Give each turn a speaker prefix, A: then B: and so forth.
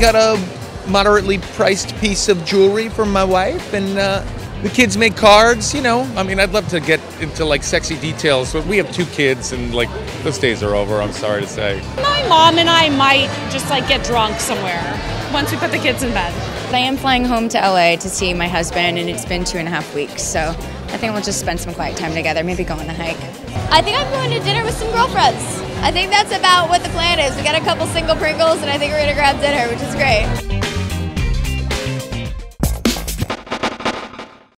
A: got a moderately priced piece of jewelry for my wife, and uh, the kids make cards. You know, I mean, I'd love to get into like sexy details, but we have two kids, and like those days are over. I'm sorry to say.
B: My mom and I might just like get drunk somewhere once we put the kids in bed.
C: I am flying home to LA to see my husband, and it's been two and a half weeks. So I think we'll just spend some quiet time together, maybe go on a hike.
D: I think I'm going to dinner with some girlfriends. I think that's about what the plan is. We got a couple single Pringles, and I think we're to grab dinner, which is great.